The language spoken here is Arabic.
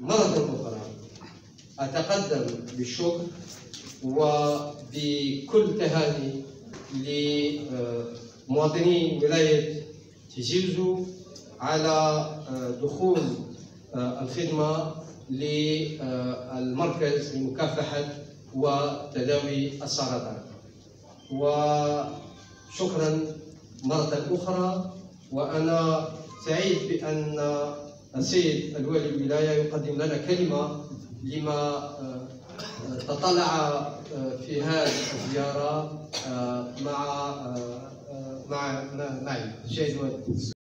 مرة أخرى أتقدم بالشكر وبكل تهاني لمواطني ولاية تيزيوزو على دخول الخدمة للمركز لمكافحة وتداوي السرطان. وشكرا مرة أخرى وأنا سعيد بأن السيد الوالي الولاية يقدم لنا كلمة لما آه، تطلع آه، في هذه الزيارة آه، مع مع معي. السيد